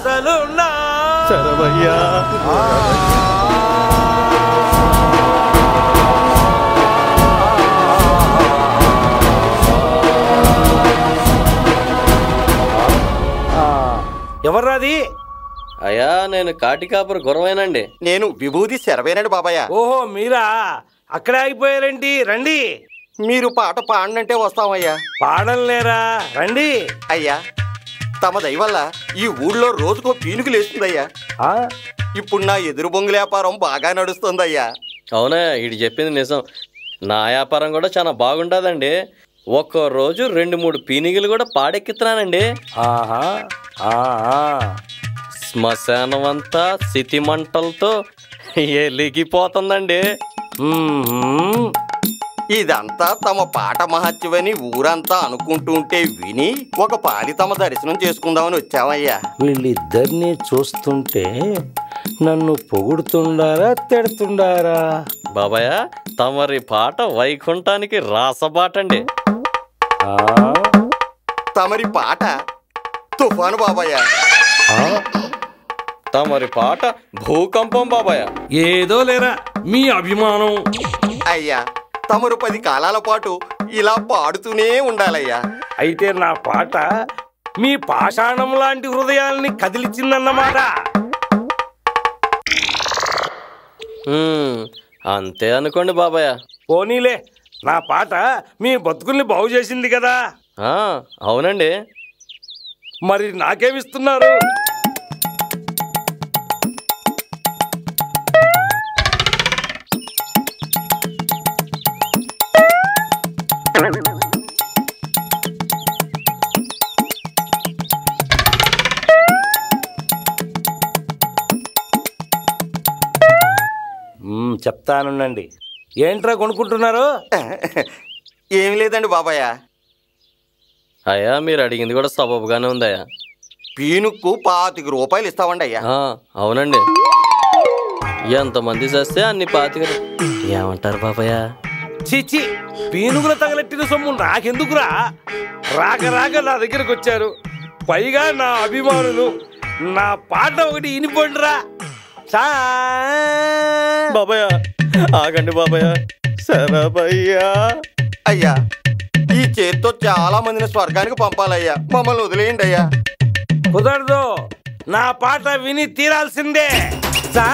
ఆశలున్నా ఎవర్రాది అయ్యా నేను కాటికాపురు గురవేనండి. నేను విభూతి శరవేనండి బాబాయ్. ఓహో మీరా? అక్కడే ఆగిపోయారండి రండి. మీరు పాట పాడనంటే వస్తామయ్యా. పాడలేరా రండి. అయ్యా. తమ దయ వల్ల ఈ ఊళ్ళో రోజుకో పీనుకు లేస్తుందయ్యా ఆ? ఇప్పుడు నా ఎదురు బొంగుల వ్యాపారం బాగా నడుస్తుందయ్యా అవునా ఇటు చెప్పింది నిజం నా వ్యాపారం కూడా చాలా బాగుండదండి ఒక్కో రోజు రెండు మూడు పీనిగలు కూడా పాడెక్కిస్తున్నానండి. శ్మశానం అంతా సితి మంటలతో ఎలిగిపోతుందండి. ఇదంతా తమ పాట మహత్యమని ఊరంతా అనుకుంటుంటే విని ఒక పాలి తమ దర్శనం చేసుకుందామని వచ్చామయ్యా. వీళ్ళిద్దరిని చూస్తుంటే నన్ను పొగుడుతుండారా తిడుతుండారా? బాబాయ్ తమరి పాట వైకుంఠానికి రాసబాటండి. ఆ? తమరి పాట తుఫాను బాబాయ్. ఆ? తమరి పాట భూకంపం బాబాయ్. ఏదో లేరా మీ అభిమానం. అయ్యా తమరు పది కాలాల పాటు ఇలా పాడుతూనే ఉండాలయ్యా. అయితే నా పాట మీ పాషాణం లాంటి హృదయాల్ని కదిలిచిందన్నమాట అంతే అనుకోండి బాబాయ్. పోనీలే నా పాట మీ బతుకుల్ని బాగు చేసింది కదా. ఆ, అవునండి. మరి నాకేమిస్తున్నారు? చెప్తానుండండి. ఏంట్రా కొనుక్కుంటున్నారు? ఏం లేదండి బాబాయ్. అయ్యా మీరు అడిగింది కూడా సబబుగానే ఉందయ్యా. పీనుక్కు పాతిక రూపాయలు ఇస్తామండి అయ్యా. అవునండి. ఎంతమంది చేస్తే అన్ని పాతికలు ఏమంటారు బాబాయ్? చిచి పీనుగుల తగలెట్టిన సొమ్ము నాకెందుకురా? రాక రాక నా దగ్గరకు వచ్చారు. పైగా నా అభిమానులు. నా పాట ఒకటి ఇనిపోండిరా సా బాబాయ్ ఆగండి బాబాయ్ సరబయ్యా అయ్యా ఈ చేత్తో చాలా మందిని స్వర్గానికి పంపాలయ్యా. మమ్మల్ని వదిలేయండి అయ్యా. కుదరదు. నా పాట విని తీరాల్సిందే. సా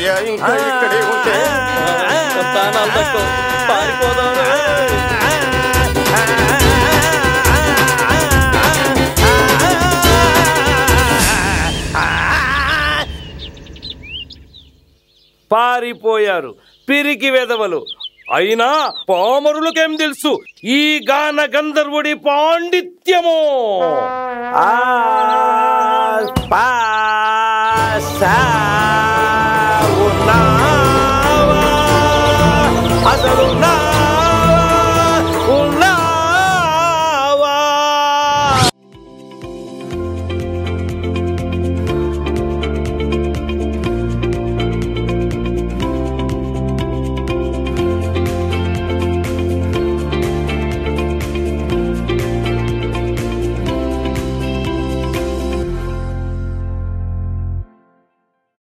గురవయ్య ఇంకా ఇక్కడే ఉంటే. ప్రాణాలు తక్కువ పారిపోదాం. పారిపోయారు. పిరికి వెదవలు అయినా పామరులకేం తెలుసు? ఈ గాన గంధర్వుడి పాండిత్యము. ఆ, hasta los.